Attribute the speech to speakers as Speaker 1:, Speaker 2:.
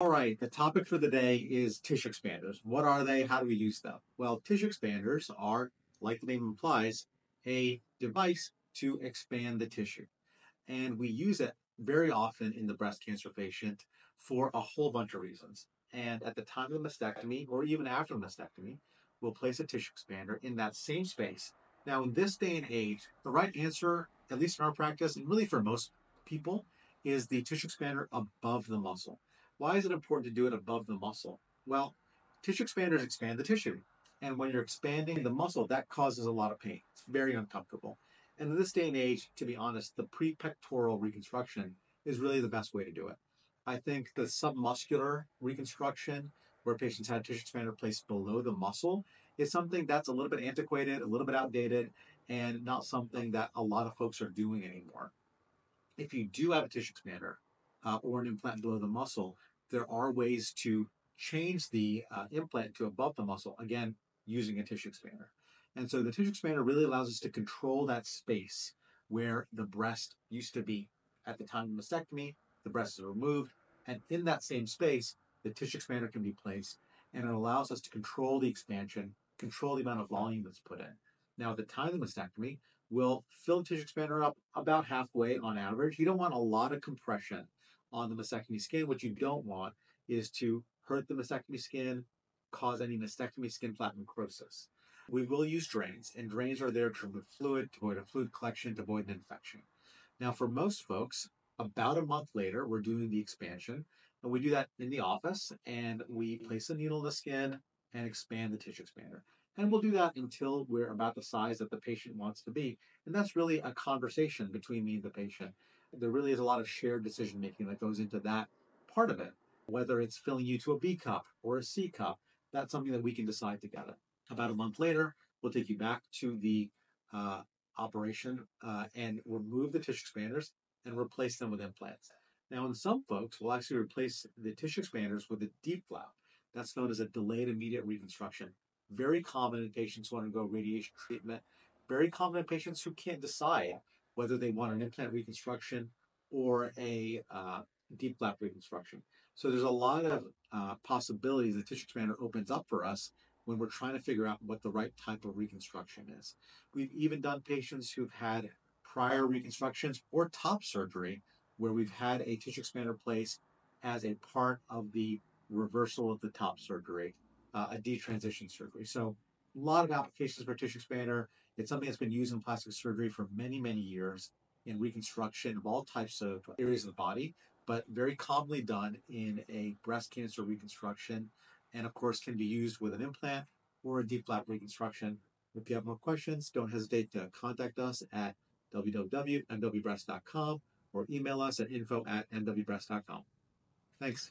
Speaker 1: All right, the topic for the day is tissue expanders. What are they? How do we use them? Well, tissue expanders are, like the name implies, a device to expand the tissue. And we use it very often in the breast cancer patient for a whole bunch of reasons. And at the time of the mastectomy, or even after the mastectomy, we'll place a tissue expander in that same space. Now, in this day and age, the right answer, at least in our practice, and really for most people, is the tissue expander above the muscle. Why is it important to do it above the muscle? Well, tissue expanders expand the tissue. And when you're expanding the muscle, that causes a lot of pain. It's very uncomfortable. And in this day and age, to be honest, the pre-pectoral reconstruction is really the best way to do it. I think the submuscular reconstruction, where patients had tissue expander placed below the muscle, is something that's a little bit antiquated, a little bit outdated, and not something that a lot of folks are doing anymore. If you do have a tissue expander uh, or an implant below the muscle, there are ways to change the uh, implant to above the muscle, again, using a tissue expander. And so the tissue expander really allows us to control that space where the breast used to be. At the time of mastectomy, the breast is removed, and in that same space, the tissue expander can be placed, and it allows us to control the expansion, control the amount of volume that's put in. Now, at the time of the mastectomy, we'll fill the tissue expander up about halfway on average. You don't want a lot of compression on the mastectomy skin. What you don't want is to hurt the mastectomy skin, cause any mastectomy skin flap necrosis. We will use drains, and drains are there to remove fluid, to avoid a fluid collection, to avoid an infection. Now, for most folks, about a month later, we're doing the expansion, and we do that in the office, and we place a needle in the skin and expand the tissue expander. And we'll do that until we're about the size that the patient wants to be. And that's really a conversation between me and the patient. There really is a lot of shared decision making that goes into that part of it. Whether it's filling you to a B cup or a C cup, that's something that we can decide together. About a month later, we'll take you back to the uh, operation uh, and remove the tissue expanders and replace them with implants. Now, in some folks, we'll actually replace the tissue expanders with a DIEP flap. That's known as a delayed immediate reconstruction. Very common in patients who undergo radiation treatment. Very common in patients who can't decide whether they want an implant reconstruction or a uh, DIEP flap reconstruction. So there's a lot of uh, possibilities the tissue expander opens up for us when we're trying to figure out what the right type of reconstruction is. We've even done patients who've had prior reconstructions or top surgery where we've had a tissue expander placed as a part of the reversal of the top surgery, uh, a detransition surgery. So a lot of applications for tissue expander. It's something that's been used in plastic surgery for many, many years in reconstruction of all types of areas of the body, but very commonly done in a breast cancer reconstruction and of course can be used with an implant or a DIEP flap reconstruction. If you have more questions, don't hesitate to contact us at www.mwbreast.com or email us at info at mwbreast.com. Thanks.